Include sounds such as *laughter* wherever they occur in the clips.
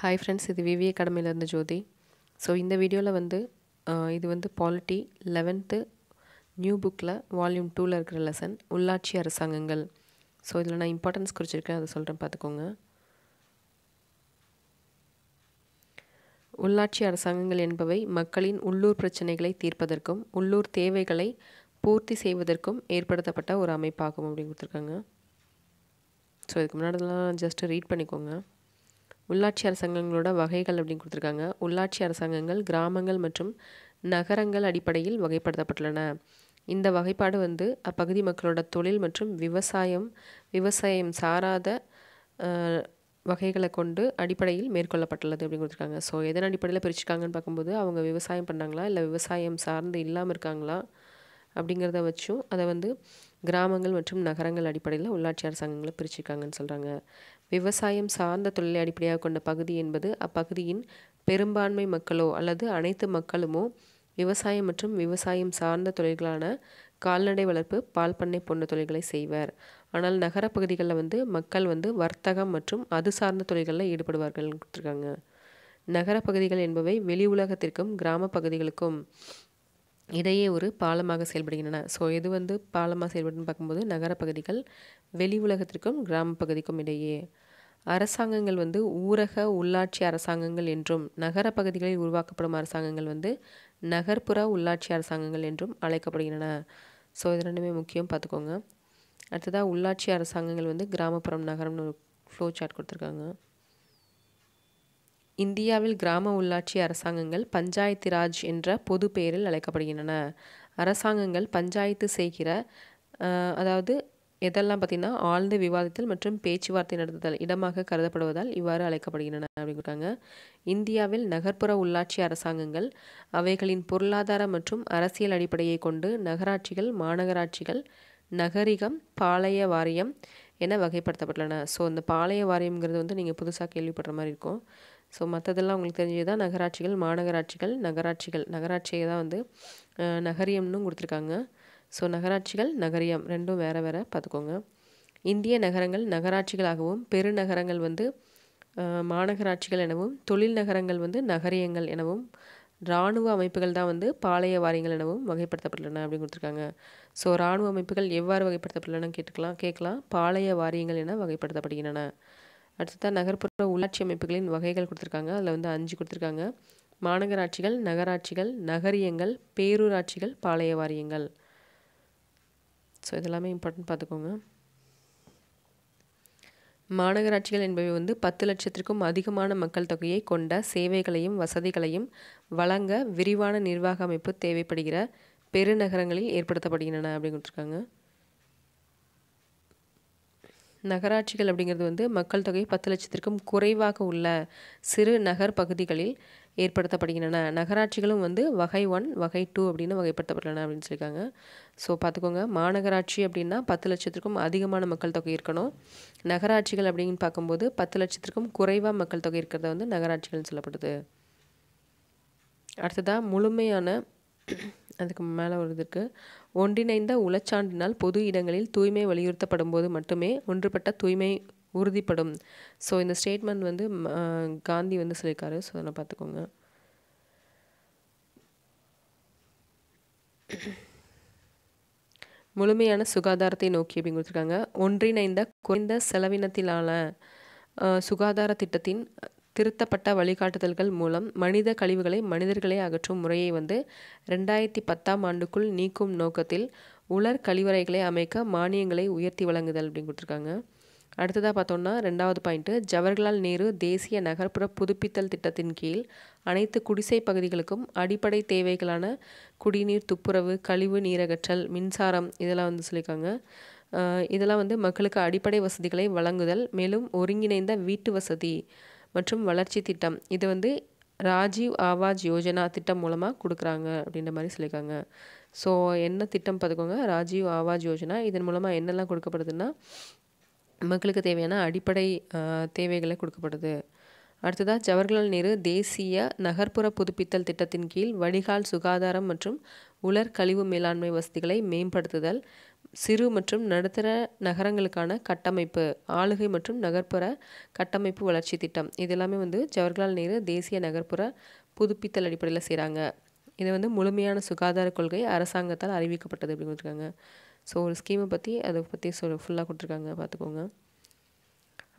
Hi friends இது விவி அகாடமியிலேருந்து ஜோதி. So இந்த வீடியோவில் வந்து இது வந்து பாலிட்டி லெவன்த்து நியூ புக்கில் வால்யூம் டூவில் இருக்கிற லெசன் உள்ளாட்சி அரசாங்கங்கள். ஸோ இதில் நான் இம்பார்ட்டன்ஸ் குறிச்சிருக்கேன் அதை சொல்கிறேன் பார்த்துக்கோங்க. உள்ளாட்சி அரசாங்கங்கள் என்பவை மக்களின் உள்ளூர் பிரச்சனைகளை தீர்ப்பதற்கும் உள்ளூர் தேவைகளை பூர்த்தி செய்வதற்கும் ஏற்படுத்தப்பட்ட ஒரு அமைப்பாகும் அப்படின்னு கொடுத்துருக்காங்க. ஸோ இதுக்கு முன்னாடிலாம் ஜஸ்ட்டு ரீட் பண்ணிக்கோங்க. உள்ளாட்சி அரசாங்கங்களோட வகைகள் அப்படின்னு கொடுத்துருக்காங்க. உள்ளாட்சி அரசாங்கங்கள் கிராமங்கள் மற்றும் நகரங்கள் அடிப்படையில் வகைப்படுத்தப்பட்டுள்ளன. இந்த வகைப்பாடு வந்து அப்பகுதி மக்களோட தொழில் மற்றும் விவசாயம் விவசாயம் சாராத வகைகளை கொண்டு அடிப்படையில் மேற்கொள்ளப்பட்டுள்ளது அப்படின்னு கொடுத்துருக்காங்க. ஸோ எதன் அடிப்படையில் பிரிச்சுருக்காங்கன்னு பார்க்கும்போது அவங்க விவசாயம் பண்ணாங்களா இல்லை விவசாயம் சார்ந்து இல்லாமல் இருக்காங்களா? அப்படிங்கிறத வச்சும் அதை வந்து கிராமங்கள் மற்றும் நகரங்கள் அடிப்படையில் உள்ளாட்சி அரசாங்கங்களை பிரிச்சுருக்காங்கன்னு சொல்கிறாங்க விவசாயம் சார்ந்த தொழிலை அடிப்படையாக கொண்ட பகுதி என்பது அப்பகுதியின் பெரும்பான்மை மக்களோ அல்லது அனைத்து மக்களுமோ விவசாயம் மற்றும் விவசாயம் சார்ந்த தொழில்களான கால்நடை வளர்ப்பு பால் பண்ணை போன்ற தொழில்களை செய்வர். ஆனால் நகர பகுதிகளில் வந்து மக்கள் வந்து வர்த்தகம் மற்றும் அது சார்ந்த தொழில்களில் ஈடுபடுவார்கள் கொடுத்துருக்காங்க நகர பகுதிகள் என்பவை வெளி உலகத்திற்கும் கிராம பகுதிகளுக்கும் இடையே ஒரு பாலமாக செயல்படுகின்றன. ஸோ எது வந்து பாலமாக செயல்படுன்னு பார்க்கும்போது நகரப் பகுதிகள் வெளி உலகத்திற்கும் கிராம பகுதிக்கும் இடையே. அரசாங்கங்கள் வந்து ஊரக உள்ளாட்சி அரசாங்கங்கள் என்றும் நகர பகுதிகளில் உருவாக்கப்படும் அரசாங்கங்கள் வந்து நகர்ப்புற உள்ளாட்சி அரசாங்கங்கள் என்றும் அழைக்கப்படுகின்றன. ஸோ இது ரெண்டுமே முக்கியம் பார்த்துக்கோங்க. அடுத்ததாக உள்ளாட்சி அரசாங்கங்கள் வந்து கிராமப்புறம் நகரம்னு ஒரு ஃப்ளோ சார்ட் கொடுத்துருக்காங்க. இந்தியாவில் கிராம உள்ளாட்சி அரசாங்கங்கள் பஞ்சாயத்து ராஜ் என்ற பொது பெயரில் அழைக்கப்படுகின்றன. அரசாங்கங்கள் பஞ்சாயத்து செய்கிற அதாவது எதெல்லாம் பார்த்திங்கன்னா ஆழ்ந்த விவாதத்தில் மற்றும் பேச்சுவார்த்தை நடத்துதல் இடமாக கருதப்படுவதால் இவ்வாறு அழைக்கப்படுகின்றன அப்படிங்கிறாங்க இந்தியாவில் நகர்ப்புற உள்ளாட்சி அரசாங்கங்கள் அவைகளின் பொருளாதார மற்றும் அரசியல் அடிப்படையை கொண்டு நகராட்சிகள் மாநகராட்சிகள் நகரிகம் பாளைய வாரியம் என வகைப்படுத்தப்பட்டுள்ளன. ஸோ இந்த பாளைய வாரியம்ங்கிறது வந்து நீங்கள் புதுசாக கேள்விப்படுற மாதிரி இருக்கும். ஸோ மற்றதெல்லாம் உங்களுக்கு தெரிஞ்சது தான் நகராட்சிகள் மாநகராட்சிகள் நகராட்சிகள். நகராட்சியை தான் வந்து நகரியம்னு கொடுத்துருக்காங்க. ஸோ நகராட்சிகள் நகரியம் ரெண்டும் வேறு வேறு பார்த்துக்கோங்க இந்திய நகரங்கள் நகராட்சிகளாகவும் பெருநகரங்கள் வந்து மாநகராட்சிகள் எனவும் தொழில் நகரங்கள் வந்து நகரியங்கள் எனவும் இராணுவ அமைப்புகள் தான் வந்து பாளைய வாரியங்கள் எனவும் வகைப்படுத்தப்பட்டுள்ளன அப்படின்னு கொடுத்துருக்காங்க. ஸோ இராணுவ அமைப்புகள் எவ்வாறு வகைப்படுத்தப்பட்டுள்ளன கேட்டுக்கலாம் கேட்கலாம். பாளைய வாரியங்கள் என வகைப்படுத்தப்படுகின்றன. அடுத்ததாக நகர்ப்புற உள்ளாட்சி அமைப்புகளின் வகைகள் கொடுத்துருக்காங்க. அதில் வந்து அஞ்சு கொடுத்துருக்காங்க. மாநகராட்சிகள் நகராட்சிகள் நகரியங்கள் பேரூராட்சிகள் பாளைய வாரியங்கள் ஸோ இதெல்லாமே இம்பார்ட்டன்ட் பார்த்துக்கோங்க. மாநகராட்சிகள் என்பவை வந்து பத்து லட்சத்திற்கும் அதிகமான மக்கள் தொகையை கொண்ட சேவைகளையும் வசதிகளையும் வழங்க விரிவான நிர்வாக அமைப்பு தேவைப்படுகிற பெருநகரங்களில் ஏற்படுத்தப்படுகின்றன அப்படின்னு நகராட்சிகள் அப்படிங்கிறது வந்து மக்கள் தொகை பத்து லட்சத்திற்கும் குறைவாக உள்ள சிறு நகர் பகுதிகளில் ஏற்படுத்தப்படுகின்றன. நகராட்சிகளும் வந்து வகை ஒன் வகை டூ அப்படின்னு வகைப்படுத்தப்பட்டுள்ளன அப்படின்னு சொல்லியிருக்காங்க. ஸோ பார்த்துக்கோங்க. மாநகராட்சி அப்படின்னா பத்து லட்சத்திற்கும் அதிகமான மக்கள் தொகை இருக்கணும். நகராட்சிகள் அப்படின்னு பார்க்கும்போது பத்து லட்சத்திற்கும் குறைவாக மக்கள் தொகை இருக்கிறத வந்து நகராட்சிகள்னு சொல்லப்படுது. அடுத்ததாக முழுமையான *clears throat* அதுக்கு மேலே ஒரு இது இருக்குது ஒன்றிணைந்த உளச்சான்றினால் பொது இடங்களில் தூய்மை வலியுறுத்தப்படும் போது மட்டுமே ஒன்றுபட்ட தூய்மை உறுதிப்படும். ஸோ இந்த ஸ்டேட்மெண்ட் வந்து காந்தி வந்து சொல்லியிருக்காரு. ஸோ அதை பார்த்துக்கோங்க. முழுமையான சுகாதாரத்தை நோக்கி அப்படின்னு கொடுத்துருக்காங்க. ஒன்றிணைந்த குறைந்த செலவினத்திலான சுகாதார திட்டத்தின் திருத்தப்பட்ட வழிகாட்டுதல்கள் மூலம் மனித கழிவுகளை மனிதர்களே அகற்றும் முறையை வந்து ரெண்டாயிரத்தி பத்தாம் ஆண்டுக்குள் நீக்கும் நோக்கத்தில் உலர் கழிவறைகளை அமைக்க மானியங்களை உயர்த்தி வழங்குதல் அப்படின்னு கொடுத்துருக்காங்க. அடுத்ததாக பார்த்தோம்னா ரெண்டாவது பாயிண்ட்டு ஜவஹர்லால் நேரு தேசிய நகர்ப்புற புதுப்பித்தல் திட்டத்தின் கீழ் அனைத்து குடிசை பகுதிகளுக்கும் அடிப்படை தேவைகளான குடிநீர் துப்புரவு கழிவு நீரகற்றல் மின்சாரம் இதெல்லாம் வந்து சொல்லியிருக்காங்க. இதெல்லாம் வந்து மக்களுக்கு அடிப்படை வசதிகளை வழங்குதல் மேலும் ஒருங்கிணைந்த வீட்டு வசதி மற்றும் வளர்ச்சி திட்டம். இது வந்து ராஜீவ் ஆவாஜ் யோஜனா திட்டம் மூலமாக கொடுக்குறாங்க அப்படின்ற மாதிரி சொல்லியிருக்காங்க. ஸோ என்ன திட்டம் பார்த்துக்கோங்க ராஜீவ் ஆவாஜ் யோஜனா இதன் மூலமாக என்னெல்லாம் கொடுக்கப்படுதுன்னா மக்களுக்கு தேவையான அடிப்படை தேவைகளை கொடுக்கப்படுது. அடுத்ததாக ஜவஹர்லால் நேரு தேசிய நகர்ப்புற புதுப்பித்தல் திட்டத்தின் கீழ் வடிகால் சுகாதாரம் மற்றும் உலர் கழிவு மேலாண்மை வசதிகளை மேம்படுத்துதல் சிறு மற்றும் நடுத்தர நகரங்களுக்கான கட்டமைப்பு ஆளுகை மற்றும் நகர்ப்புற கட்டமைப்பு வளர்ச்சி திட்டம். இது எல்லாமே வந்து ஜவஹர்லால் நேரு தேசிய நகர்ப்புற புதுப்பித்தல் அடிப்படையில் செய்கிறாங்க இது வந்து முழுமையான சுகாதார கொள்கை அரசாங்கத்தால் அறிவிக்கப்பட்டது அப்படின்னு கொடுத்துருக்காங்க. ஸோ ஒரு ஸ்கீமை பற்றி அதை பற்றி சொல் ஃபுல்லாக கொடுத்துருக்காங்க பார்த்துக்கோங்க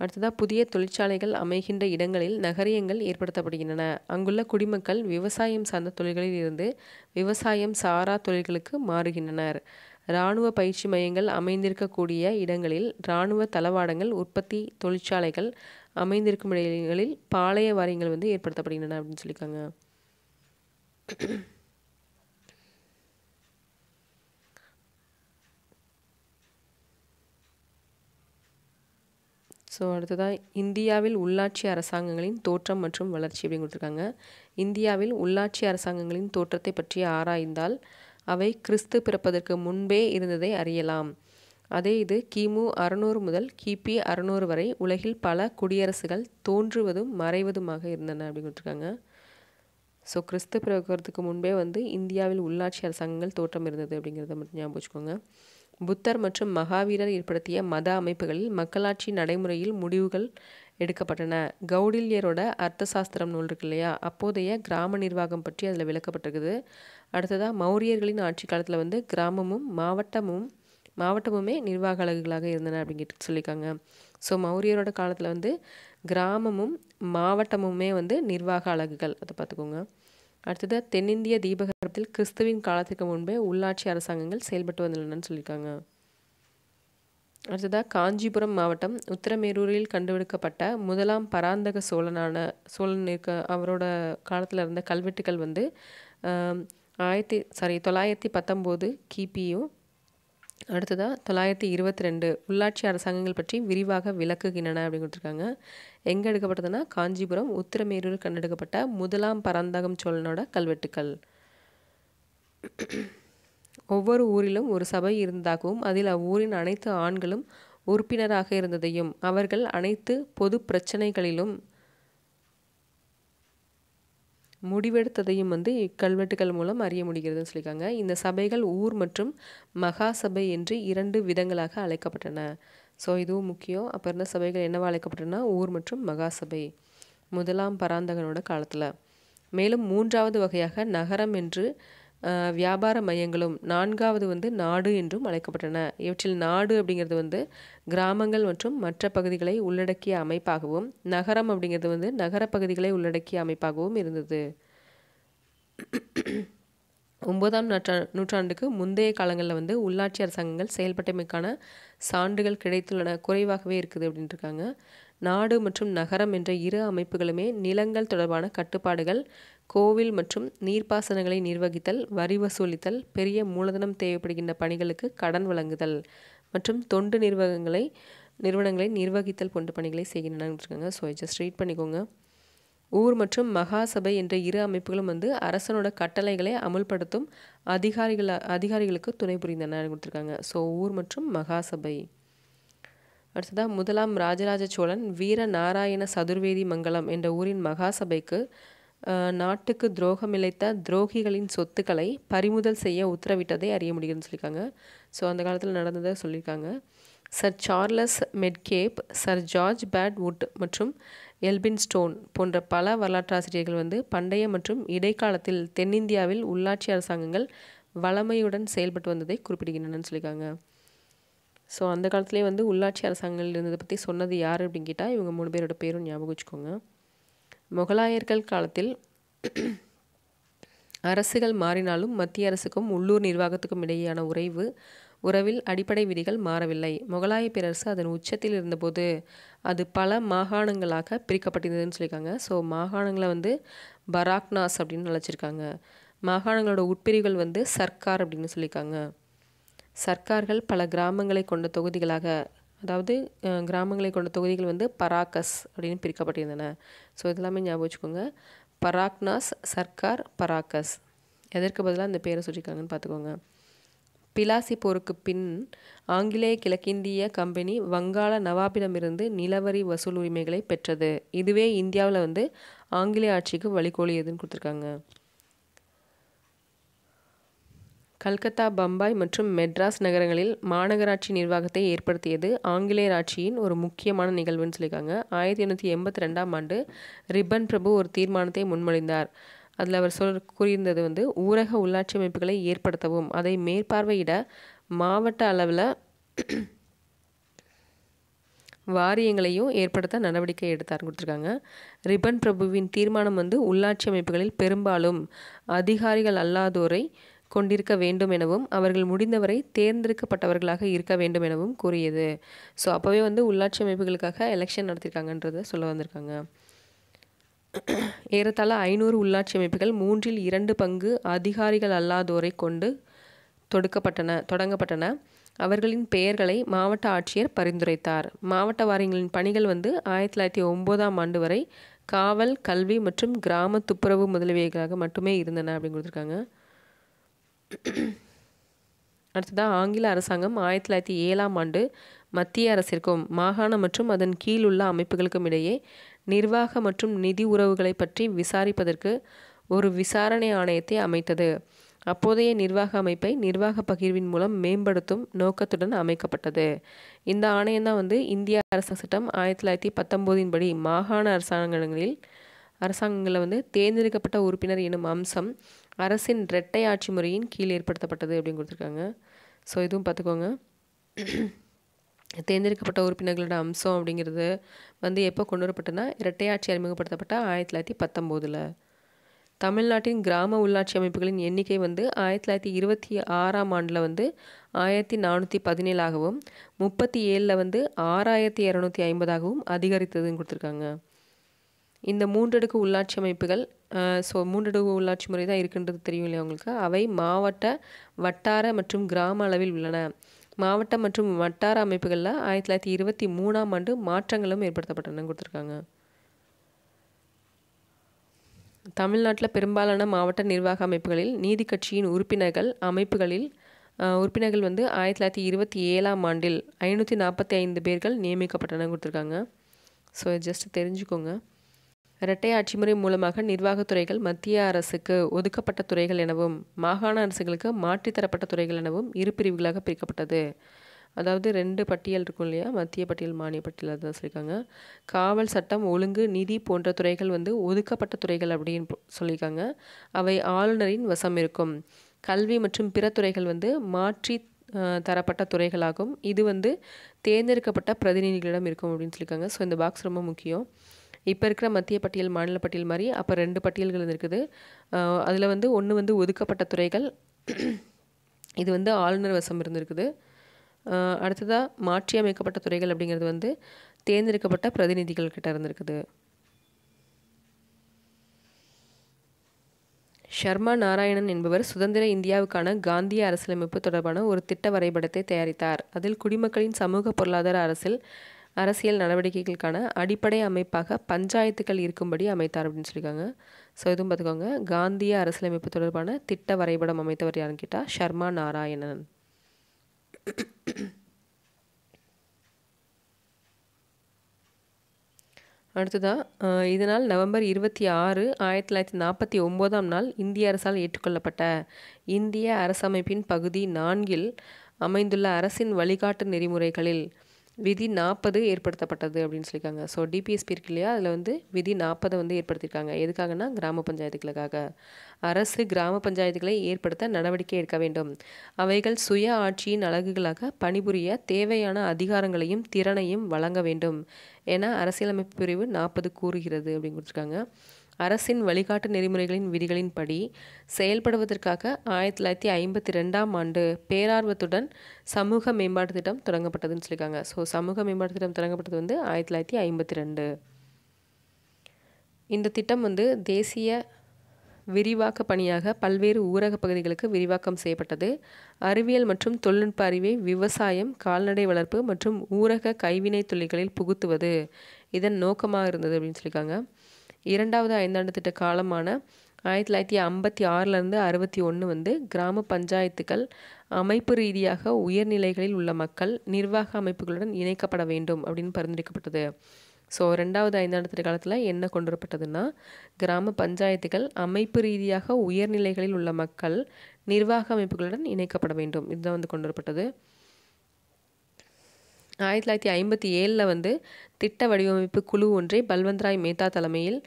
அடுத்ததாக புதிய தொழிற்சாலைகள் அமைகின்ற இடங்களில் நகரியங்கள் ஏற்படுத்தப்படுகின்றன. அங்குள்ள குடிமக்கள் விவசாயம் சார்ந்த தொழில்களில் இருந்து விவசாயம் சாரா தொழில்களுக்கு மாறுகின்றனர். இராணுவ பயிற்சி மையங்கள் அமைந்திருக்கக்கூடிய இடங்களில் இராணுவ தளவாடங்கள் உற்பத்தி தொழிற்சாலைகள் அமைந்திருக்கும் இடங்களில் பாளைய வாரியங்கள் வந்து ஏற்படுத்தப்படுகின்றன அப்படின்னு சொல்லியிருக்காங்க. ஸோ அடுத்ததாக இந்தியாவில் உள்ளாட்சி அரசாங்கங்களின் தோற்றம் மற்றும் வளர்ச்சி அப்படின்னு கொடுத்துருக்காங்க. இந்தியாவில் உள்ளாட்சி அரசாங்கங்களின் தோற்றத்தை பற்றி ஆராய்ந்தால் அவை கிறிஸ்து பிறப்பதற்கு முன்பே இருந்ததை அறியலாம். அதே இது கிமு அறுநூறு முதல் கிபி அறுநூறு வரை உலகில் பல குடியரசுகள் தோன்றுவதும் மறைவதுமாக இருந்தன அப்படின்னு கொடுத்துருக்காங்க. ஸோ கிறிஸ்து பிறக்கிறதுக்கு முன்பே வந்து இந்தியாவில் உள்ளாட்சி அரசாங்கங்கள் தோற்றம் இருந்தது அப்படிங்கிறத மட்டும் ஞாபகம் வச்சுக்கோங்க. புத்தர் மற்றும் மகாவீரர் ஏற்படுத்திய மத அமைப்புகளில் மக்களாட்சி நடைமுறையில் முடிவுகள் எடுக்கப்பட்டன. கௌடில்யரோட அர்த்தசாஸ்திரம் நூல் இருக்கு இல்லையா? அப்போதைய கிராம நிர்வாகம் பற்றி அதில் விளக்கப்பட்டிருக்குது. அடுத்ததாக மௌரியர்களின் ஆட்சி காலத்தில் வந்து கிராமமும் மாவட்டமும் மாவட்டமுமே நிர்வாக அலகுகளாக இருந்தன அப்படிங்கிட்டு சொல்லியிருக்காங்க. ஸோ மௌரியரோட காலத்தில் வந்து கிராமமும் மாவட்டமுமே வந்து நிர்வாக அலகுகள். அதை பார்த்துக்கோங்க அடுத்தது தென்னிந்திய தீபகற்பத்தில் கிறிஸ்துவின் காலத்திற்கு முன்பே உள்ளாட்சி அரசாங்கங்கள் செயல்பட்டு வந்துள்ளனன்னு சொல்லியிருக்காங்க. அடுத்ததாக காஞ்சிபுரம் மாவட்டம் உத்தரமேரூரில் கண்டுபிடிக்கப்பட்ட முதலாம் பராந்தக சோழனான சோழன் இருக்க அவரோட காலத்தில் இருந்த கல்வெட்டுகள் வந்து ஆயிரத்தி சாரி தொள்ளாயிரத்தி பத்தொம்போது கிபியும் அடுத்ததாக தொள்ளாயிரத்தி இருபத்தி ரெண்டு உள்ளாட்சி அரசாங்கங்கள் பற்றி விரிவாக விளக்குகின்றன அப்படின்னு கொடுத்துருக்காங்க. எங்கே எடுக்கப்பட்டதுன்னா? காஞ்சிபுரம் உத்திரமேரூர் கண்டெடுக்கப்பட்ட முதலாம் பரந்தகம் சோழனோட கல்வெட்டுக்கள். ஒவ்வொரு ஊரிலும் ஒரு சபை இருந்ததாகவும் அதில் அவ்வூரின் அனைத்து ஆண்களும் உறுப்பினராக இருந்ததையும் அவர்கள் அனைத்து பொது பிரச்சனைகளிலும் முடிவெடுத்ததையும் வந்து இக்கல்வெட்டுகள் மூலம் அறிய முடிகிறதுன்னு சொல்லியிருக்காங்க. இந்த சபைகள் ஊர் மற்றும் மகா சபை என்று இரண்டு விதங்களாக அழைக்கப்பட்டன. ஸோ இதுவும் முக்கியம். அப்போ இருந்த சபைகள் என்னவா அழைக்கப்பட்டன? ஊர் மற்றும் மகா சபை முதலாம் பராந்தகனோட காலத்தில். மேலும் மூன்றாவது வகையாக நகரம் என்று வியாபார மையங்களும் நான்காவது வந்து நாடு என்றும் அழைக்கப்பட்டன. இவற்றில் நாடு அப்படிங்கிறது வந்து கிராமங்கள் மற்றும் மற்ற பகுதிகளை உள்ளடக்கிய அமைப்பாகவும் நகரம் அப்படிங்கிறது வந்து நகர பகுதிகளை உள்ளடக்கிய அமைப்பாகவும் இருந்தது. ஒன்பதாம் நூற்றா நூற்றாண்டுக்கு முந்தைய காலங்களில் வந்து உள்ளாட்சி அரசாங்கங்கள் செயல்பட்டமைக்கான சான்றுகள் கிடைத்துள்ளன. குறைவாகவே இருக்குது அப்படின்ட்டு இருக்காங்க. நாடு மற்றும் நகரம் என்ற இரு அமைப்புகளுமே நிலங்கள் தொடர்பான கட்டுப்பாடுகள் கோவில் மற்றும் நீர்ப்பாசனங்களை நிர்வகித்தல் வரி வசூலித்தல் பெரிய மூலதனம் தேவைப்படுகின்ற பணிகளுக்கு கடன் வழங்குதல் மற்றும் தொண்டு நிர்வாகங்களை நிறுவனங்களை நிர்வகித்தல் போன்ற பணிகளை செய்கின்றன ஸோ ஜஸ்ட் ரீட் பண்ணிக்கோங்க. ஊர் மற்றும் மகாசபை என்ற இரு அமைப்புகளும் வந்து அரசனோட கட்டளைகளை அமுல்படுத்தும் அதிகாரிகள் அதிகாரிகளுக்கு துணை புரிந்தனர் கொடுத்துருக்காங்க. ஸோ ஊர் மற்றும் மகாசபை. அடுத்ததாக முதலாம் ராஜராஜ சோழன் வீர நாராயண சதுர்வேதி மங்கலம் என்ற ஊரின் மகாசபைக்கு நாட்டுக்கு துரோகம் இழைத்த துரோகிகளின் சொத்துக்களை பறிமுதல் செய்ய உத்தரவிட்டதை அறிய முடியும்னு சொல்லியிருக்காங்க. ஸோ அந்த காலத்தில் நடந்ததை சொல்லியிருக்காங்க. Sir Charles Metcalfe sir George Birdwood மற்றும் எல்பின் ஸ்டோன் போன்ற பல வரலாற்றாசிரியர்கள் வந்து பண்டைய மற்றும் இடைக்காலத்தில் தென்னிந்தியாவில் உள்ளாட்சி அரசாங்கங்கள் வளமையுடன் செயல்பட்டு வந்ததை குறிப்பிடுகின்றனன்னு சொல்லியிருக்காங்க. ஸோ அந்த காலத்துலேயே வந்து உள்ளாட்சி அரசாங்கங்கள் இருந்ததை பற்றி சொன்னது யார் அப்படின்னு கேட்டால் இவங்க மூணு பேரோட பேரும் ஞாபகம் வச்சுக்கோங்க. முகலாயர்கள் காலத்தில் அரசுகள் மாறினாலும் மத்திய அரசுக்கும் உள்ளூர் நிர்வாகத்துக்கும் இடையேயான உறைவு உறவில் அடிப்படை விதிகள் மாறவில்லை. முகலாய பேரரசு அதன் உச்சத்தில் இருந்தபோது அது பல மாகாணங்களாக பிரிக்கப்பட்டிருந்ததுன்னு சொல்லியிருக்காங்க. ஸோ மாகாணங்களை வந்து பராக்னாஸ் அப்படின்னு அழைச்சிருக்காங்க. மாகாணங்களோட உட்பிரிவுகள் வந்து சர்க்கார் அப்படின்னு சொல்லியிருக்காங்க. சர்க்கார்கள் பல கிராமங்களை கொண்ட தொகுதிகளாக அதாவது கிராமங்களை கொண்ட தொகுதிகள் வந்து பராக்கஸ் அப்படின்னு பிரிக்கப்பட்டிருந்தன. ஸோ இதெல்லாமே ஞாபகம் வச்சுக்கோங்க. பராக்னாஸ் சர்க்கார் பராக்கஸ். எதற்கு பதிலாக இந்த பேரை சொல்லியிருக்காங்கன்னு பார்த்துக்கோங்க. பிலாசி போருக்கு பின் ஆங்கிலேய கிழக்கிந்திய கம்பெனி வங்காள நவாபிடமிருந்து நிலவரி வசூல் உரிமைகளை பெற்றது. இதுவே இந்தியாவில் வந்து ஆங்கிலேய ஆட்சிக்கு வழிகோலியதுன்னு கொடுத்துருக்காங்க. கல்கத்தா பம்பாய் மற்றும் மெட்ராஸ் நகரங்களில் மாநகராட்சி நிர்வாகத்தை ஏற்படுத்தியது ஆங்கிலேயர் ஆட்சியின் ஒரு முக்கியமான நிகழ்வுன்னு சொல்லியிருக்காங்க. ஆயிரத்தி எண்ணூற்றி எண்பத்தி ரெண்டாம் ஆண்டு ரிப்பன் பிரபு ஒரு தீர்மானத்தை முன்மொழிந்தார். அதில் அவர் சொல் கூறியிருந்தது வந்து ஊரக உள்ளாட்சி அமைப்புகளை ஏற்படுத்தவும் அதை மேற்பார்வையிட மாவட்ட அளவில் வாரியங்களையும் ஏற்படுத்த நடவடிக்கை எடுத்தார் கொடுத்துருக்காங்க. ரிப்பன் பிரபுவின் தீர்மானம் வந்து உள்ளாட்சி அமைப்புகளில் பெரும்பாலும் அதிகாரிகள் அல்லாதோரை கொண்டிருக்க வேண்டும் எனவும் அவர்கள் முடிந்தவரை தேர்ந்தெடுக்கப்பட்டவர்களாக இருக்க வேண்டும் எனவும் கூறியது. ஸோ அப்போவே வந்து உள்ளாட்சி அமைப்புகளுக்காக எலெக்ஷன் நடத்திருக்காங்கன்றதை சொல்ல வந்திருக்காங்க. ஏறத்தாழ ஐநூறு உள்ளாட்சி அமைப்புகள் மூன்றில் இரண்டு பங்கு அதிகாரிகள் அல்லாதோரை கொண்டு தொடுக்கப்பட்டன தொடங்கப்பட்டன. அவர்களின் பெயர்களை மாவட்ட ஆட்சியர் பரிந்துரைத்தார். மாவட்ட வாரியங்களின் பணிகள் வந்து ஆயிரத்தி தொள்ளாயிரத்தி ஒம்போதாம் ஆண்டு வரை காவல் கல்வி மற்றும் கிராம துப்புரவு முதலியவைகளாக மட்டுமே இருந்தன அப்படின்னு கொடுத்துருக்காங்க. *clears throat* அடுத்ததாக ஆங்கில அரசாங்கம் ஆயிரத்தி தொள்ளாயிரத்தி ஏழாம் ஆண்டு மத்திய அரசிற்கும் மாகாணம் மற்றும் அதன் கீழ் உள்ள அமைப்புகளுக்கும் இடையே நிர்வாக மற்றும் நிதி உறவுகளை பற்றி விசாரிப்பதற்கு ஒரு விசாரணை ஆணையத்தை அமைத்தது. அப்போதைய நிர்வாக அமைப்பை நிர்வாக பகிர்வின் மூலம் மேம்படுத்தும் நோக்கத்துடன் அமைக்கப்பட்டது. இந்த ஆணையம் தான் வந்து இந்திய அரசு சட்டம் ஆயிரத்தி தொள்ளாயிரத்தி பத்தொம்போதின் படி மாகாண அரசாங்கங்களில் அரசாங்கங்களில் வந்து தேர்ந்தெடுக்கப்பட்ட உறுப்பினர் எனும் அம்சம் அரசின் இரட்டை ஆட்சி முறையின் கீழ் ஏற்படுத்தப்பட்டது அப்படின்னு கொடுத்துருக்காங்க. ஸோ இதுவும் பார்த்துக்கோங்க. தேர்ந்தெடுக்கப்பட்ட உறுப்பினர்களோட அம்சம் அப்படிங்கிறது வந்து எப்போ கொண்டு வரப்பட்டனா இரட்டை ஆட்சி அறிமுகப்படுத்தப்பட்ட ஆயிரத்தி தொள்ளாயிரத்தி பத்தொம்போதில். தமிழ்நாட்டின் கிராம உள்ளாட்சி அமைப்புகளின் எண்ணிக்கை வந்து ஆயிரத்தி தொள்ளாயிரத்தி இருபத்தி ஆறாம் ஆண்டில் வந்து ஆயிரத்தி நானூற்றி பதினேழாகவும் முப்பத்தி ஏழில் வந்து ஆறாயிரத்தி இரநூத்தி ஐம்பதாகவும் அதிகரித்ததுன்னு கொடுத்துருக்காங்க. இந்த மூன்றடுக்கு உள்ளாட்சி அமைப்புகள் ஸோ மூன்றடுக்கு உள்ளாட்சி முறை தான் இருக்குன்றது தெரியும் இல்லையா உங்களுக்கு? அவை மாவட்ட வட்டார மற்றும் கிராம அளவில் உள்ளன. மாவட்ட மற்றும் வட்டார அமைப்புகளில் ஆயிரத்தி தொள்ளாயிரத்தி இருபத்தி மூணாம் ஆண்டு மாற்றங்களும் ஏற்படுத்தப்பட்டன கொடுத்துருக்காங்க. தமிழ்நாட்டில் பெரும்பாலான மாவட்ட நிர்வாக அமைப்புகளில் நீதி கட்சியின் உறுப்பினர்கள் அமைப்புகளில் உறுப்பினர்கள் வந்து ஆயிரத்தி தொள்ளாயிரத்தி இருபத்தி ஏழாம் ஆண்டில் ஐநூற்றி நாற்பத்தி ஐந்து பேர்கள் நியமிக்கப்பட்டன கொடுத்துருக்காங்க. ஸோ ஜஸ்ட் தெரிஞ்சுக்கோங்க. இரட்டை ஆட்சி முறை மூலமாக நிர்வாகத்துறைகள் மத்திய அரசுக்கு ஒதுக்கப்பட்ட துறைகள் எனவும் மாகாண அரசுகளுக்கு மாற்றித்தரப்பட்ட துறைகள் எனவும் இரு பிரிவுகளாக பிரிக்கப்பட்டது. அதாவது ரெண்டு பட்டியல் இருக்கும் இல்லையா? மத்திய பட்டியல் மானிய பட்டியல் அதான் சொல்லியிருக்காங்க. காவல் சட்டம் ஒழுங்கு நிதி போன்ற துறைகள் வந்து ஒதுக்கப்பட்ட துறைகள் அப்படின்னு சொல்லியிருக்காங்க. அவை ஆளுநரின் வசம் இருக்கும். கல்வி மற்றும் பிற துறைகள் வந்து மாற்றி தரப்பட்ட துறைகளாகும். இது வந்து தேர்ந்தெடுக்கப்பட்ட பிரதிநிதிகளிடம் இருக்கும் அப்படின்னு சொல்லியிருக்காங்க. ஸோ இந்த பாக்ஸ் ரொம்ப முக்கியம். இப்போ இருக்கிற மத்திய பட்டியல் மாநில பட்டியல் மாதிரி அப்போ ரெண்டு பட்டியல்கள் இருக்குது. அதில் வந்து ஒன்று வந்து ஒதுக்கப்பட்ட துறைகள். இது வந்து ஆளுநர் வசம் இருந்திருக்குது. அடுத்ததாக மாற்றியமைக்கப்பட்ட துறைகள் அப்படிங்கிறது வந்து தேர்ந்தெடுக்கப்பட்ட பிரதிநிதிகள் கிட்ட இருந்திருக்குது. ஷர்மா நாராயணன் என்பவர் சுதந்திர இந்தியாவுக்கான காந்திய அரசியலமைப்பு தொடர்பான ஒரு திட்ட வரைபடத்தை தயாரித்தார். அதில் குடிமக்களின் சமூக பொருளாதார அரசில் அரசியல் நடவடிக்கைகளுக்கான அடிப்படை அமைப்பாக பஞ்சாயத்துக்கள் இருக்கும்படி அமைத்தார் அப்படின்னு சொல்லியிருக்காங்க. ஸோ இதுவும் பார்த்துக்கோங்க. காந்திய அரசியலமைப்பு தொடர்பான திட்ட வரைபடம் அமைத்தவர் யாருன்னு கேட்டால் ஷர்மா நாராயணன். அடுத்ததான் இதனால் நவம்பர் இருபத்தி ஆறு ஆயிரத்தி தொள்ளாயிரத்தி நாற்பத்தி ஒம்போதாம் நாள் இந்திய அரசால் ஏற்றுக்கொள்ளப்பட்ட இந்திய அரசமைப்பின் பகுதி நான்கில் அமைந்துள்ள அரசின் வழிகாட்டு நெறிமுறைகளில் விதி நாற்பது ஏற்படுத்தப்பட்டது அப்படின்னு சொல்லியிருக்காங்க. ஸோ டிபிஎஸ்பி இருக்கு இல்லையா? அதில் வந்து விதி நாற்பதை வந்து ஏற்படுத்தியிருக்காங்க. எதுக்காகனா கிராம பஞ்சாயத்துகளுக்காக. அரசு கிராம பஞ்சாயத்துகளை ஏற்படுத்த நடவடிக்கை எடுக்க வேண்டும். அவைகள் சுய ஆட்சியின் அழகுகளாக பணிபுரிய தேவையான அதிகாரங்களையும் திறனையும் வழங்க வேண்டும். என அரசியலமைப்பு பிரிவு நாற்பது கூறுகிறது அப்படின்னு கொடுத்துருக்காங்க. அரசின் வழிகாட்டு நெறிமுறைகளின் விதிகளின்படி செயல்படுவதற்காக ஆயிரத்தி தொள்ளாயிரத்தி ஐம்பத்தி ரெண்டாம் ஆண்டு பேரார்வத்துடன் சமூக மேம்பாட்டு திட்டம் தொடங்கப்பட்டதுன்னு சொல்லியிருக்காங்க. ஸோ சமூக மேம்பாட்டு திட்டம் தொடங்கப்பட்டது வந்து ஆயிரத்தி தொள்ளாயிரத்தி ஐம்பத்தி ரெண்டு. இந்த திட்டம் வந்து தேசிய விரிவாக்க பணியாக பல்வேறு ஊரக பகுதிகளுக்கு விரிவாக்கம் செய்யப்பட்டது. அறிவியல் மற்றும் தொழில்நுட்ப அறிவை விவசாயம் கால்நடை வளர்ப்பு மற்றும் ஊரக கைவினை தொழில்களில் புகுத்துவது இதன் நோக்கமாக இருந்தது அப்படின்னு சொல்லியிருக்காங்க. இரண்டாவது ஐந்தாண்டு திட்ட காலமான ஆயிரத்தி தொள்ளாயிரத்தி ஐம்பத்தி ஆறிலிருந்து அறுபத்தி ஒன்று வந்து கிராம பஞ்சாயத்துக்கள் அமைப்பு ரீதியாக உயர்நிலைகளில் உள்ள மக்கள் நிர்வாக அமைப்புகளுடன் இணைக்கப்பட வேண்டும் அப்படின்னு பரிந்துரைக்கப்பட்டது. ஸோ ரெண்டாவது ஐந்தாண்டு திட்ட காலத்தில் என்ன கொண்டு வரப்பட்டதுன்னா கிராம பஞ்சாயத்துகள் அமைப்பு ரீதியாக உயர்நிலைகளில் உள்ள மக்கள் நிர்வாக அமைப்புகளுடன் இணைக்கப்பட வேண்டும். இதுதான் வந்து கொண்டு வரப்பட்டது. ஆயிரத்தி தொள்ளாயிரத்தி ஐம்பத்தி ஏழில் வந்து திட்ட வடிவமைப்பு குழு ஒன்றை பல்வந்த்ராய் மேத்தா தலைமையில்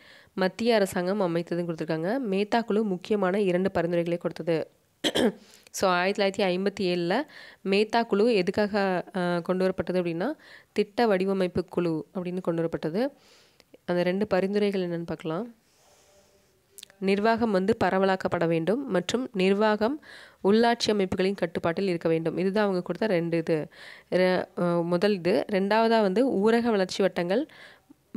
மத்திய அரசாங்கம் அமைத்ததுன்னு கொடுத்துருக்காங்க. மேத்தா குழு முக்கியமான இரண்டு பரிந்துரைகளை கொடுத்தது. *clears throat* ஸோ ஆயிரத்தி தொள்ளாயிரத்தி ஐம்பத்தி ஏழில் மேத்தா குழு எதுக்காக கொண்டு வரப்பட்டது அப்படின்னா திட்ட வடிவமைப்பு குழு அப்படின்னு கொண்டு வரப்பட்டது. அந்த ரெண்டு பரிந்துரைகள் என்னென்னு பார்க்கலாம். நிர்வாகம் வந்து பரவலாக்கப்பட வேண்டும் மற்றும் நிர்வாகம் உள்ளாட்சி அமைப்புகளின் கட்டுப்பாட்டில் இருக்க வேண்டும். இதுதான் அவங்க கொடுத்த ரெண்டு இது. முதல் இது. ரெண்டாவதாக வந்து ஊரக வளர்ச்சி வட்டங்கள்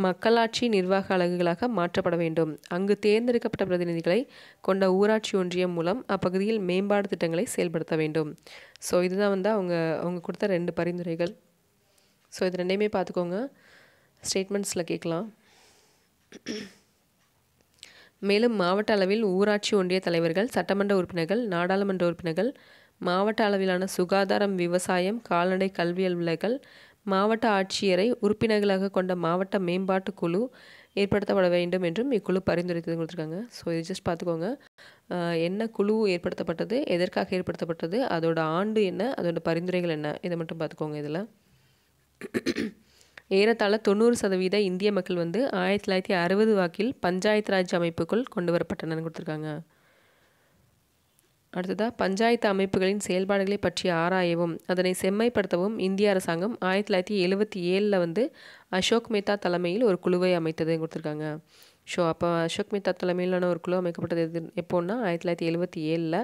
மக்களாட்சி நிர்வாக அலகுகளாக மாற்றப்பட வேண்டும். அங்கு தேர்ந்தெடுக்கப்பட்ட பிரதிநிதிகளை கொண்ட ஊராட்சி ஒன்றியம் மூலம் அப்பகுதியில் மேம்பாடு திட்டங்களை செயல்படுத்த வேண்டும். ஸோ இதுதான் வந்து அவங்க அவங்க கொடுத்த ரெண்டு பரிந்துரைகள். ஸோ இது ரெண்டையுமே பார்த்துக்கோங்க. ஸ்டேட்மெண்ட்ஸில் கேட்கலாம். மேலும் மாவட்ட அளவில் ஊராட்சி ஒன்றிய தலைவர்கள் சட்டமன்ற உறுப்பினர்கள் நாடாளுமன்ற உறுப்பினர்கள் மாவட்ட அளவிலான சுகாதாரம் விவசாயம் கால்நடை கல்வி அலுவலர்கள் மாவட்ட ஆட்சியரை உறுப்பினர்களாக கொண்ட மாவட்ட மேம்பாட்டு குழு ஏற்படுத்தப்பட வேண்டும் என்றும் இக்குழு பரிந்துரைத்து கொடுத்துருக்காங்க. ஸோ இது ஜஸ்ட் பார்த்துக்கோங்க. என்ன குழு ஏற்படுத்தப்பட்டது எதற்காக ஏற்படுத்தப்பட்டது அதோட ஆண்டு என்ன அதோட பரிந்துரைகள் என்ன இதை மட்டும் பார்த்துக்கோங்க இதில். ஏறத்தாழ தொண்ணூறு சதவீத இந்திய மக்கள் வந்து ஆயிரத்தி தொள்ளாயிரத்தி அறுபது வாக்கில் பஞ்சாயத்து ராஜ் அமைப்புக்குள் கொண்டு வரப்பட்டனன்னு கொடுத்துருக்காங்க. அடுத்ததாக பஞ்சாயத்து அமைப்புகளின் செயல்பாடுகளை பற்றி ஆராயவும் அதனை செம்மைப்படுத்தவும் இந்திய அரசாங்கம் ஆயிரத்தி தொள்ளாயிரத்தி எழுபத்தி ஏழில் வந்து அசோக் மேத்தா தலைமையில் ஒரு குழுவை அமைத்தது கொடுத்துருக்காங்க. ஸோ அப்போ அசோக் மேத்தா தலைமையிலான ஒரு குழு அமைக்கப்பட்டது எது எப்போன்னா ஆயிரத்தி தொள்ளாயிரத்தி எழுபத்தி ஏழில்.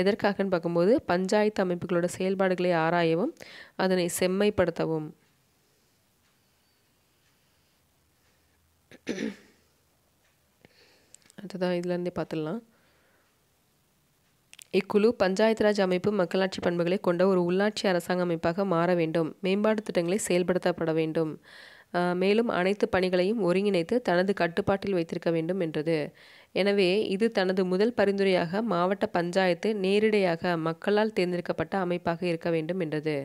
எதற்காகன்னு பார்க்கும்போது பஞ்சாயத்து அமைப்புகளோட செயல்பாடுகளை ஆராயவும் அதனை செம்மைப்படுத்தவும் அதுதான் இதுலேருந்தே பார்த்துடலாம் இக்குழு பஞ்சாயத்து ராஜ் அமைப்பு மக்களாட்சி பண்புகளை கொண்ட ஒரு உள்ளாட்சி அரசாங்க அமைப்பாக மாற வேண்டும். மேம்பாடு திட்டங்களை செயல்படுத்தப்பட வேண்டும். மேலும் அனைத்து பணிகளையும் ஒருங்கிணைத்து தனது கட்டுப்பாட்டில் வைத்திருக்க வேண்டும் என்றது. எனவே இது தனது முதல் பரிந்துரையாக மாவட்ட பஞ்சாயத்து நேரிடையாக மக்களால் தேர்ந்தெடுக்கப்பட்ட அமைப்பாக இருக்க வேண்டும் என்றது.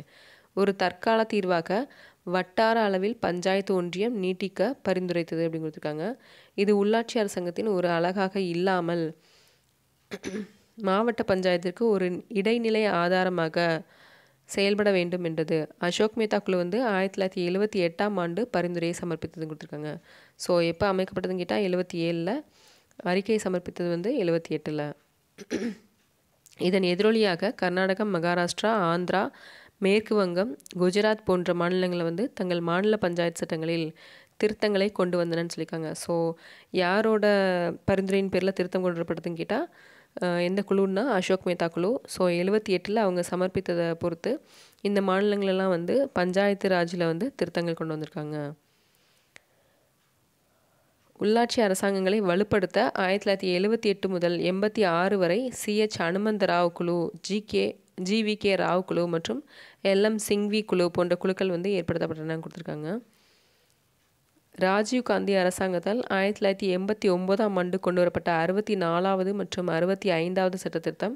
ஒரு தற்கால தீர்வாக வட்டார அளவில் பஞ்சாயத்து ஒன்றியம் நீட்டிக்க பரிந்துரைத்தது அப்படின்னு கொடுத்துருக்காங்க. இது உள்ளாட்சி அரசாங்கத்தின் ஒரு அழகாக இல்லாமல் மாவட்ட பஞ்சாயத்திற்கு ஒரு இடைநிலை ஆதாரமாக செயல்பட வேண்டும் என்றது. அசோக் மேத்தா குழு வந்து ஆயிரத்தி தொள்ளாயிரத்தி எழுபத்தி எட்டாம் ஆண்டு பரிந்துரையை சமர்ப்பித்தது கொடுத்துருக்காங்க. ஸோ எப்போ அமைக்கப்பட்டதுன்னு கேட்டால் எழுபத்தி ஏழில் அறிக்கையை சமர்ப்பித்தது வந்து எழுபத்தி எட்டில். இதன் எதிரொலியாக கர்நாடகம் மகாராஷ்டிரா ஆந்திரா மேற்கு வங்கம் குஜராத் போன்ற மாநிலங்களில் வந்து தங்கள் மாநில பஞ்சாயத்து சட்டங்களில் திருத்தங்களை கொண்டு வந்தனன்னு சொல்லியிருக்காங்க. ஸோ யாரோட பரிந்துரையின் பேரில் திருத்தம் கொண்டு வரப்படுதுன்னு கேட்டால் எந்த குழுன்னா அசோக் மேத்தா குழு. ஸோ எழுபத்தி எட்டில் அவங்க சமர்ப்பித்ததை பொறுத்து இந்த மாநிலங்களெல்லாம் வந்து பஞ்சாயத்து ராஜில் வந்து திருத்தங்கள் கொண்டு வந்திருக்காங்க. உள்ளாட்சி அரசாங்கங்களை வலுப்படுத்த ஆயிரத்தி தொள்ளாயிரத்தி எழுபத்தி எட்டு முதல் எண்பத்தி ஆறு வரை சிஹெச் அனுமந்த ராவ் குழு G K GV K Rao குழு மற்றும் எல்எம் சிங்வி குழு போன்ற குழுக்கள் வந்து ஏற்படுத்தப்பட்டன கொடுத்துருக்காங்க. ராஜீவ் காந்தி அரசாங்கத்தால் ஆயிரத்தி தொள்ளாயிரத்தி எண்பத்தி ஒம்போதாம் ஆண்டு கொண்டு வரப்பட்ட அறுபத்தி நாலாவது மற்றும் அறுபத்தி ஐந்தாவது சட்ட திருத்தம்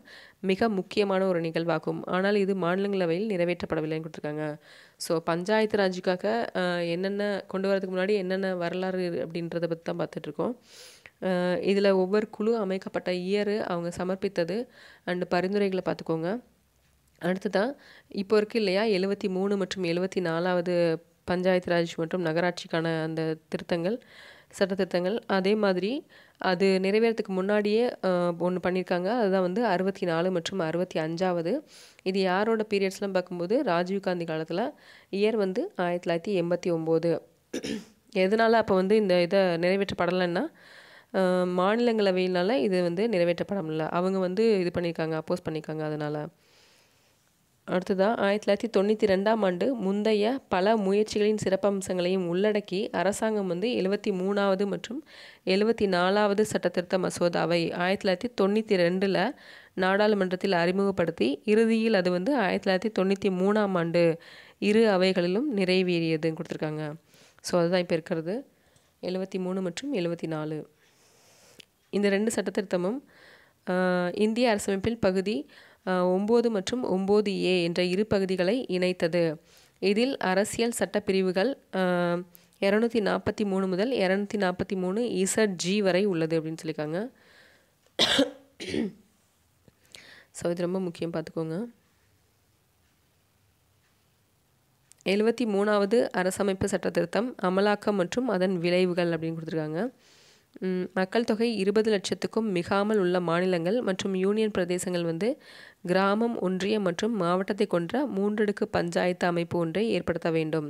மிக முக்கியமான ஒரு நிகழ்வாகும். ஆனால் இது மாநிலங்களவையில் நிறைவேற்றப்படவில்லைன்னு கொடுத்துருக்காங்க. ஸோ பஞ்சாயத்து ராஜுக்காக என்னென்ன கொண்டு வரதுக்கு முன்னாடி என்னென்ன வரலாறு அப்படின்றத பற்றி தான் பார்த்துட்ருக்கோம் இதில் ஒவ்வொரு குழு அமைக்கப்பட்ட இயரு அவங்க சமர்ப்பித்தது அண்டு பரிந்துரைகளை பார்த்துக்கோங்க. அடுத்ததான் இப்போ இருக்குது இல்லையா எழுபத்தி மூணு மற்றும் எழுபத்தி நாலாவது பஞ்சாயத்து ராஜ் மற்றும் நகராட்சிக்கான அந்த திருத்தங்கள் சட்ட திருத்தங்கள். அதே மாதிரி அது நிறைவேறதுக்கு முன்னாடியே ஒன்று பண்ணியிருக்காங்க அதுதான் வந்து அறுபத்தி நாலு மற்றும் அறுபத்தி அஞ்சாவது. இது யாரோட பீரியட்ஸ்லாம் பார்க்கும்போது ராஜீவ்காந்தி காலத்தில் இயர் வந்து ஆயிரத்தி தொள்ளாயிரத்தி எண்பத்தி ஒம்போது. எதனால் அப்போ வந்து இந்த இதை நிறைவேற்றப்படலைன்னா மாநிலங்களவையினால் இது வந்து நிறைவேற்றப்பட அவங்க வந்து இது பண்ணியிருக்காங்க அப்போஸ் பண்ணியிருக்காங்க அதனால். அடுத்ததாக ஆயிரத்தி தொள்ளாயிரத்தி தொண்ணூற்றி ரெண்டாம் ஆண்டு முந்தைய பல முயற்சிகளின் சிறப்பம்சங்களையும் உள்ளடக்கி அரசாங்கம் வந்து எழுபத்தி மூணாவது மற்றும் எழுபத்தி நாலாவது சட்டத்திருத்த மசோதாவை ஆயிரத்தி தொள்ளாயிரத்தி தொண்ணூற்றி ரெண்டில் நாடாளுமன்றத்தில் அறிமுகப்படுத்தி இறுதியில் அது வந்து ஆயிரத்தி தொள்ளாயிரத்தி தொண்ணூற்றி மூணாம் ஆண்டு இரு அவைகளிலும் நிறைவேறியதுன்னு கொடுத்துருக்காங்க. ஸோ அதுதான் இப்போ இருக்கிறது. எழுபத்தி மூணு மற்றும் எழுபத்தி நாலு. இந்த ரெண்டு சட்டத்திருத்தமும் இந்திய அரசமைப்பில் பகுதி ஒம்பது மற்றும் ஒம்பது ஏ என்ற இரு பகுதிகளை இணைத்தது. இதில் அரசியல் சட்ட பிரிவுகள் இரநூத்தி நாற்பத்தி மூணு முதல் இரநூத்தி நாற்பத்தி மூணு இசட் ஜி வரை உள்ளது அப்படின்னு சொல்லியிருக்காங்க. ஸோ இது ரொம்ப முக்கியம் பார்த்துக்கோங்க. எழுபத்தி மூணாவது அரசமைப்பு சட்ட திருத்தம் அமலாக்கம் மற்றும் அதன் விளைவுகள் அப்படின்னு கொடுத்துருக்காங்க. மக்கள் தொகை இருபது லட்சத்துக்கும் மிகாமல் உள்ள மாநிலங்கள் மற்றும் யூனியன் பிரதேசங்கள் வந்து கிராமம் ஒன்றியம் மற்றும் மாவட்டத்தை கொன்ற மூன்றடுக்கு பஞ்சாயத்து அமைப்பு ஒன்றை ஏற்படுத்த வேண்டும்.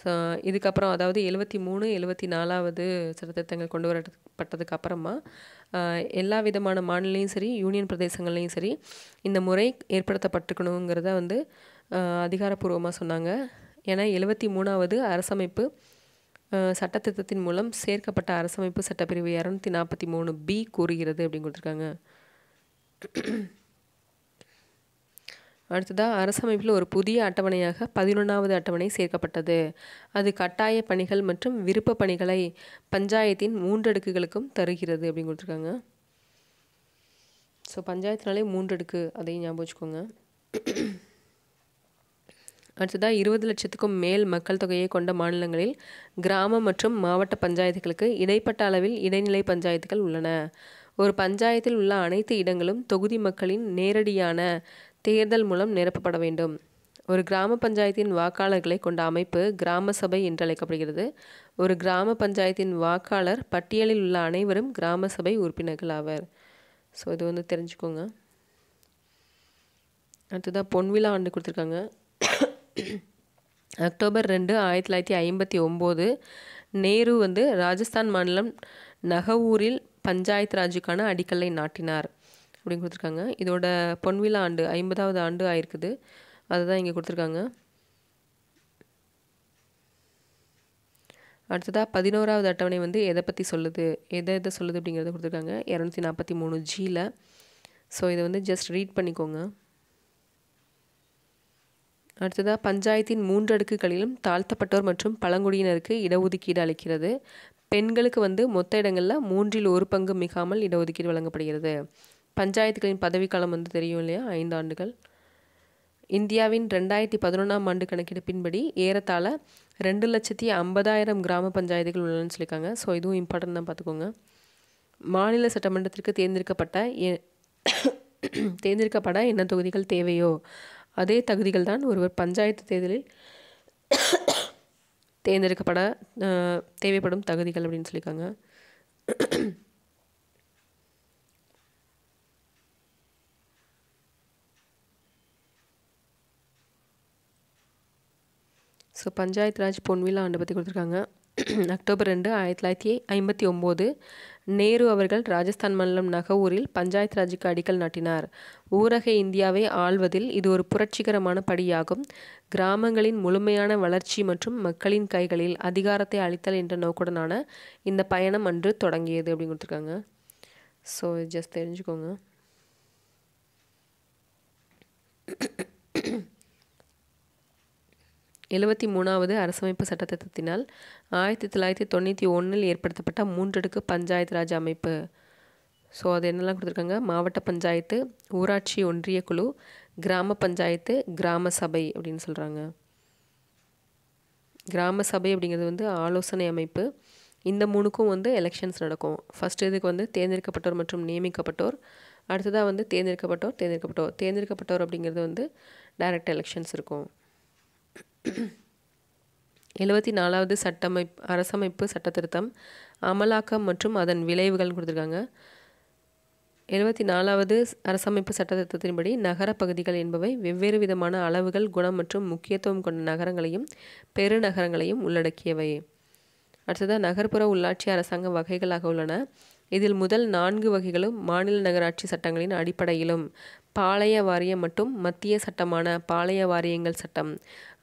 ஸோ இதுக்கப்புறம் அதாவது எழுபத்தி மூணு எழுபத்தி நாலாவது சட்டத்திட்டங்கள் கொண்டு வரப்பட்டதுக்கு அப்புறமா எல்லா விதமான மாநிலையும் சரி யூனியன் பிரதேசங்கள்லையும் சரி இந்த முறை ஏற்படுத்தப்பட்டுக்கணுங்கிறத வந்து அதிகாரப்பூர்வமாக சொன்னாங்க. ஏன்னா எழுபத்தி மூணாவது அரசமைப்பு சட்டத்திட்டத்தின் மூலம் சேர்க்கப்பட்ட அரசமைப்பு சட்டப்பிரிவு இரநூத்தி நாற்பத்தி மூணு பி கூறுகிறது அப்படின்னு கொடுத்துருக்காங்க. அடுத்ததாக அரசமைப்பில் ஒரு புதிய அட்டவணையாக பதினொன்றாவது அட்டவணை சேர்க்கப்பட்டது. அது கட்டாய பணிகள் மற்றும் விருப்ப பணிகளை பஞ்சாயத்தின் மூன்றடுக்குகளுக்கும் தருகிறது அப்படின்னு கொடுத்துருக்காங்க. ஸோ பஞ்சாயத்துனாலே மூன்றடுக்கு அதையும் ஞாபகம் வச்சுக்கோங்க. அடுத்ததாக இருபது லட்சத்துக்கும் மேல் மக்கள் தொகையை கொண்ட மாநிலங்களில் கிராம மற்றும் மாவட்ட பஞ்சாயத்துகளுக்கு இடைப்பட்ட அளவில் இடைநிலை பஞ்சாயத்துகள் உள்ளன. ஒரு பஞ்சாயத்தில் உள்ள அனைத்து இடங்களும் தொகுதி மக்களின் நேரடியான தேர்தல் மூலம் நிரப்பப்பட வேண்டும். ஒரு கிராம பஞ்சாயத்தின் வாக்காளர்களை கொண்ட அமைப்பு கிராம சபை என்று அழைக்கப்படுகிறது. ஒரு கிராம பஞ்சாயத்தின் வாக்காளர் பட்டியலில் உள்ள அனைவரும் கிராம சபை உறுப்பினர்கள் ஆவர். ஸோ இது வந்து தெரிஞ்சுக்கோங்க. அடுத்ததாக பொன்விழா ஆண்டு கொடுத்துருக்காங்க. *clears throat* அக்டோபர் ரெண்டு ஆயிரத்தி தொள்ளாயிரத்தி ஐம்பத்தி ஒம்பது நேரு வந்து ராஜஸ்தான் மாநிலம் நகவூரில் பஞ்சாயத்து ராஜுக்கான அடிக்கல்லை நாட்டினார். அப்படின்னு கொடுத்துருக்காங்க. இதோட பொன்விழா ஆண்டு ஐம்பதாவது ஆண்டு ஆயிருக்குது. அதுதான் இங்கே கொடுத்துருக்காங்க. அடுத்ததாக பதினோராவது அட்டவணை வந்து எதை பற்றி சொல்லுது? எதை எதை சொல்லுது அப்படிங்கிறத கொடுத்துருக்காங்க. இரநூத்தி நாற்பத்தி மூணு ஜியில் ஸோ இதை வந்து ஜஸ்ட் ரீட் பண்ணிக்கோங்க. அடுத்ததாக பஞ்சாயத்தின் மூன்று அடுக்குகளிலும் தாழ்த்தப்பட்டோர் மற்றும் பழங்குடியினருக்கு இடஒதுக்கீடு அளிக்கிறது. பெண்களுக்கு வந்து மொத்த இடங்களில் மூன்றில் ஒரு பங்கு மிகாமல் இடஒதுக்கீடு வழங்கப்படுகிறது. பஞ்சாயத்துகளின் பதவிக்காலம் வந்து தெரியும் இல்லையா? ஐந்து ஆண்டுகள். இந்தியாவின் ரெண்டாயிரத்தி பதினொன்றாம் ஆண்டு கணக்கெடுப்பின்படி ஏறத்தாழ ரெண்டு லட்சத்தி ஐம்பதாயிரம் கிராம பஞ்சாயத்துகள் உள்ளன்னு சொல்லியிருக்காங்க. ஸோ இதுவும் இம்பார்ட்டன்ட் தான் பார்த்துக்கோங்க. மாநில சட்டமன்றத்திற்கு தேர்ந்தெடுக்கப்பட்ட *coughs* தேர்ந்தெடுக்கப்பட என்ன தொகுதிகள் தேவையோ அதே தகுதிகள் தான் ஒருவர் பஞ்சாயத்து தேர்தலில் தேர்ந்தெடுக்கப்பட தேவைப்படும் தகுதிகள் அப்படின்னு சொல்லியிருக்காங்க. ஸோ பஞ்சாயத்து ராஜ் பொன்விழா ஆண்டு பற்றி கொடுத்துருக்காங்க. அக்டோபர் ரெண்டு ஆயிரத்தி தொள்ளாயிரத்தி ஐம்பத்தி ஒம்போது நேரு அவர்கள் ராஜஸ்தான் மாநிலம் நகவூரில் பஞ்சாயத்து ராஜுக்கு அடிக்கல் நாட்டினார். ஊரக இந்தியாவை ஆள்வதில் இது ஒரு புரட்சிகரமான படியாகும். கிராமங்களின் முழுமையான வளர்ச்சி மற்றும் மக்களின் கைகளில் அதிகாரத்தை அளித்தல் என்ற நோக்குடனான இந்த பயணம் அன்று தொடங்கியது அப்படின்னு கொடுத்துருக்காங்க. ஸோ ஜஸ்ட் தெரிஞ்சுக்கோங்க. எழுபத்தி மூணாவது அரசமைப்பு சட்டத்திட்டத்தினால் ஆயிரத்தி தொள்ளாயிரத்தி தொண்ணூற்றி ஒன்றில் ஏற்படுத்தப்பட்ட மூன்றடுக்கு பஞ்சாயத்து ராஜ் அமைப்பு. ஸோ அது என்னெல்லாம் கொடுத்துருக்காங்க? மாவட்ட பஞ்சாயத்து ஊராட்சி ஒன்றிய குழு கிராம பஞ்சாயத்து கிராம சபை அப்படின்னு சொல்கிறாங்க கிராம சபை அப்படிங்கிறது வந்து ஆலோசனை அமைப்பு. இந்த மூணுக்கும் வந்து எலெக்ஷன்ஸ் நடக்கும். ஃபஸ்ட்டு இதுக்கு வந்து தேர்ந்தெடுக்கப்பட்டோர் மற்றும் நியமிக்கப்பட்டோர். அடுத்ததாக வந்து தேர்ந்தெடுக்கப்பட்டோர் தேர்ந்தெடுக்கப்பட்டோர். தேர்ந்தெடுக்கப்பட்டோர் அப்படிங்கிறது வந்து டைரக்ட் எலெக்ஷன்ஸ் இருக்கும். எழுபத்தி நாலாவது சட்டமைப்பு அரசமைப்பு சட்டத்திருத்தம் அமலாக்கம் மற்றும் அதன் விளைவுகள் கொடுத்துருக்காங்க. எழுபத்தி நாலாவது அரசமைப்பு சட்டத்திட்டத்தின்படி நகர பகுதிகள் என்பவை வெவ்வேறு விதமான அளவுகள் குணம் மற்றும் முக்கியத்துவம் கொண்ட நகரங்களையும் பெருநகரங்களையும் உள்ளடக்கியவை. அடுத்ததாக நகர்ப்புற உள்ளாட்சி அரசாங்க வகைகளாக உள்ளன. இதில் முதல் நான்கு வகைகளும் மாநில நகராட்சி சட்டங்களின் அடிப்படையிலும். பாளைய வாரியம் மற்றும் மத்திய சட்டமான பாளைய வாரியங்கள் சட்டம்.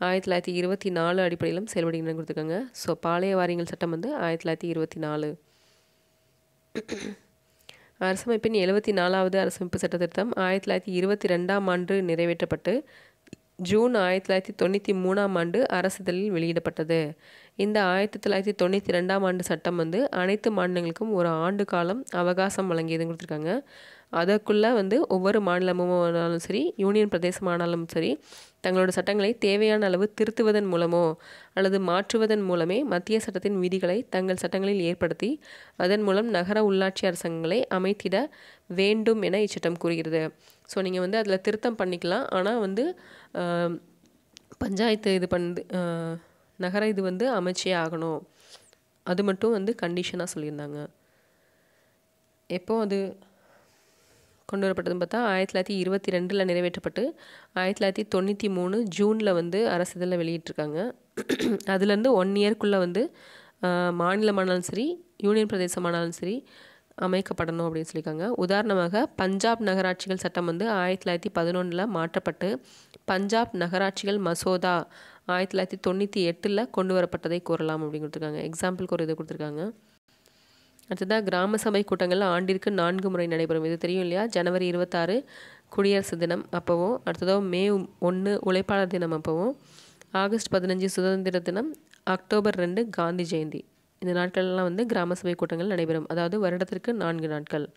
ஆயிரத்தி தொள்ளாயிரத்தி இருபத்தி நாலு அடிப்படையிலும் செயல்படுகின்றன கொடுத்துருக்காங்க ஸோ பாளைய வாரியங்கள் சட்டம் வந்து ஆயிரத்தி தொள்ளாயிரத்தி இருபத்தி நாலு. அரசமைப்பின் எழுபத்தி நாலாவது அரசமைப்பு சட்டத்திட்டம் ஆயிரத்தி தொள்ளாயிரத்தி இருபத்தி ரெண்டாம் ஆண்டு நிறைவேற்றப்பட்டு ஜூன் ஆயிரத்தி தொள்ளாயிரத்தி தொண்ணூற்றி மூணாம் ஆண்டு அரசிதழில் வெளியிடப்பட்டது. இந்த ஆயிரத்தி தொள்ளாயிரத்தி தொண்ணூற்றி ரெண்டாம் ஆண்டு சட்டம் வந்து அனைத்து மாநிலங்களுக்கும் ஒரு ஆண்டு காலம் அவகாசம் வழங்கியதுன்னு கொடுத்துருக்காங்க. அதற்குள்ளே வந்து ஒவ்வொரு மாநிலமும் ஆனாலும் சரி யூனியன் பிரதேசமானாலும் சரி தங்களோட சட்டங்களை தேவையான அளவு திருத்துவதன் மூலமோ அல்லது மாற்றுவதன் மூலமே மத்திய சட்டத்தின் விதிகளை தங்கள் சட்டங்களில் ஏற்படுத்தி அதன் மூலம் நகர உள்ளாட்சி அரசாங்கங்களை அமைத்திட வேண்டும் என இச்சட்டம் கூறுகிறது. ஸோ நீங்கள் வந்து அதில் திருத்தம் பண்ணிக்கலாம். ஆனால் வந்து பஞ்சாயத்து இது பண்ணு நகர இது வந்து அமைச்சே ஆகணும். அது மட்டும் வந்து கண்டிஷனாக சொல்லியிருந்தாங்க. எப்போ அது கொண்டு வரப்பட்டதுன்னு பார்த்தா ஆயிரத்தி தொள்ளாயிரத்தி இருபத்தி ரெண்டில் நிறைவேற்றப்பட்டு ஆயிரத்தி தொள்ளாயிரத்தி தொண்ணூற்றி மூணு ஜூனில் வந்து அரசு இதழில் வெளியிட்டிருக்காங்க. அதுலேருந்து ஒன் இயர்க்குள்ளே வந்து மாநிலமானாலும் சரி யூனியன் பிரதேசமானாலும் சரி அமைக்கப்படணும் அப்படின்னு சொல்லியிருக்காங்க. உதாரணமாக பஞ்சாப் நகராட்சிகள் சட்டம் வந்து ஆயிரத்தி தொள்ளாயிரத்தி பதினொன்றில் மாற்றப்பட்டு பஞ்சாப் நகராட்சிகள் மசோதா ஆயிரத்தி தொள்ளாயிரத்தி தொண்ணூற்றி எட்டில் கொண்டு வரப்பட்டதை கூறலாம் அப்படின்னு கொடுத்துருக்காங்க எக்ஸாம்பிளுக்கு ஒரு இதை கொடுத்துருக்காங்க. அடுத்ததாக கிராம சபை கூட்டங்கள் ஆண்டிற்கு நான்கு முறை நடைபெறும். இது தெரியும் இல்லையா? ஜனவரி இருபத்தாறு குடியரசு தினம் அப்போவும். அடுத்ததோ மே ஒன்று உழைப்பாளர் தினம் அப்போவும். ஆகஸ்ட் பதினஞ்சு சுதந்திர தினம். அக்டோபர் ரெண்டு காந்தி ஜெயந்தி. இந்த நாட்கள்லாம் வந்து கிராம சபை கூட்டங்கள் நடைபெறும். அதாவது வருடத்திற்கு நான்கு நாட்கள்.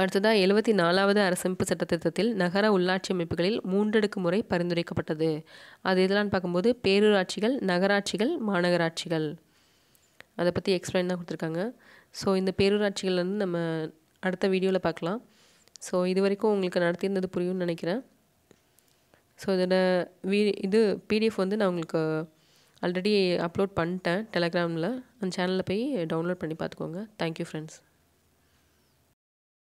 அடுத்ததாக எழுபத்தி நாலாவது அரசமைப்பு சட்டத்திட்டத்தில் நகர உள்ளாட்சி அமைப்புகளில் மூன்றடுக்கு முறை பரிந்துரைக்கப்பட்டது. அது இதெல்லாம் பார்க்கும்போது பேரூராட்சிகள் நகராட்சிகள் மாநகராட்சிகள். அதை பற்றி எக்ஸ்பிளைன் தான் கொடுத்துருக்காங்க. ஸோ இந்த பேரூராட்சிகள் வந்து நம்ம அடுத்த வீடியோவில் பார்க்கலாம். ஸோ இது வரைக்கும் உங்களுக்கு நடத்தியிருந்தது புரியும்னு நினைக்கிறேன். ஸோ இதோட வீ இது பிடிஎஃப் வந்து நான் உங்களுக்கு ஆல்ரெடி அப்லோட் பண்ணிட்டேன் டெலகிராமில் அந்த சேனலில் போய் டவுன்லோட் பண்ணி பார்த்துக்கோங்க. Thank you friends